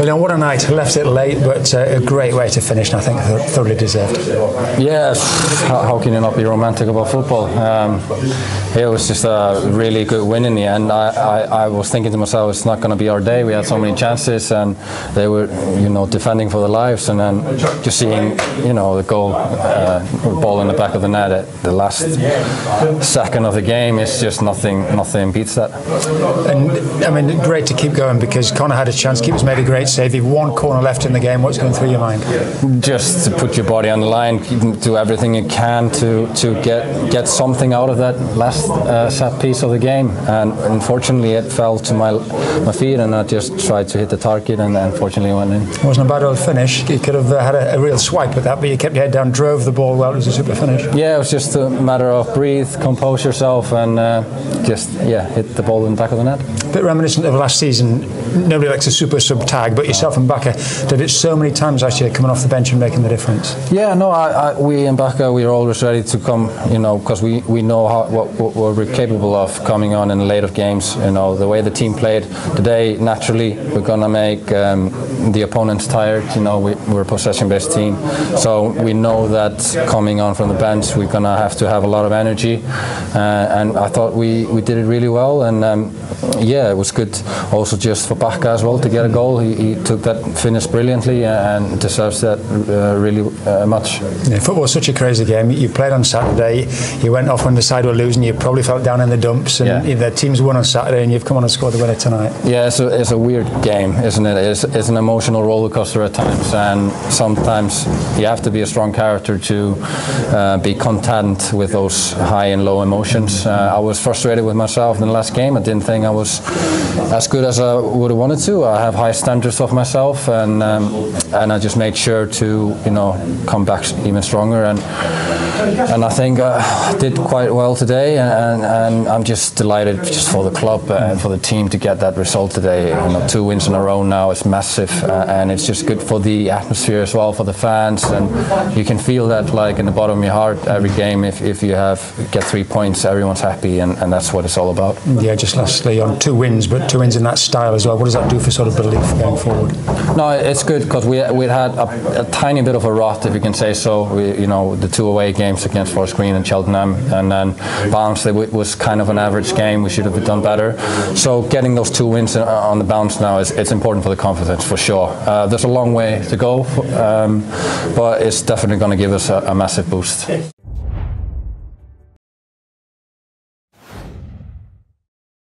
Well, what a night. Left it late, but uh, a great way to finish, and I think thoroughly deserved. Yeah, how, how, can you not be romantic about football? Um, it was just a really good win in the end. I, I, I was thinking to myself, it's not going to be our day. We had so many chances, and they were, you know, defending for their lives, and then just seeing, you know, the goal, uh, ball in the back of the net at the last second of the game. It's just nothing, nothing beats that. And I mean, great to keep going because Connor had a chance. Keeper's made a great save. You've one corner left in the game. What's going through your mind? Just to put your body on the line, do everything you can to, to get get something out of that last uh, set piece of the game. And unfortunately, it fell to my my feet, and I just tried to hit the target, and unfortunately went in. It wasn't a bad old finish. You could have uh, had a, a, real swipe at that, but you kept your head down, drove the ball well. It was a super finish. Yeah, it was just a matter of breathe, compose yourself, and uh, just yeah, hit the ball in the back of the net. A bit reminiscent of last season. Nobody likes a super sub tag, but yourself and Bacca did it so many times last year, coming off the bench and making the difference. Yeah, no, I, I, we in Bacca we are always ready to come, you know, because we, we know how, what, what, we're capable of coming on in later games. You know, the way the team played today, naturally we're gonna make um, the opponents tired. You know, we, we're a possession-based team, so we know that coming on from the bench, we're gonna have to have a lot of energy. Uh, and I thought we, we did it really well, and um, yeah, it was good also just for Bacca as well to get a goal. He, he took that finish brilliantly and deserves that uh, really uh, much. Yeah, football is such a crazy game. You played on Saturday, you went off when the side were losing, you probably felt down in the dumps, and yeah. the teams won on Saturday, and you've come on and scored the winner tonight. Yeah, it's a, it's a weird game, isn't it? It's, it's an emotional roller coaster at times, and sometimes you have to be a strong character to uh, be content with those high and low emotions. Uh, I was frustrated with myself in the last game. I didn't think I was as good as I would have wanted to. I have high standards of myself, and um, and I just made sure to you know come back even stronger. And and I think I uh, did quite well today, and, and I'm just delighted just for the club and for the team to get that result today. You know, two wins in a row now is massive, uh, and it's just good for the atmosphere as well for the fans, and you can feel that like in the bottom of your heart every game. If, if you have get three points, everyone's happy, and, and that's what it's all about. Yeah, just lastly on two wins, but two wins in that style as well. What does that do for sort of belief going forward? No, it's good because we we had a, a, tiny bit of a rot, if you can say so. We, you know, the two away games games against Forest Green and Cheltenham, and then balance it was kind of an average game. We should have done better. So getting those two wins uh, on the bounce now is it's important for the confidence for sure. Uh, there's a long way to go, um, but it's definitely going to give us a, a massive boost.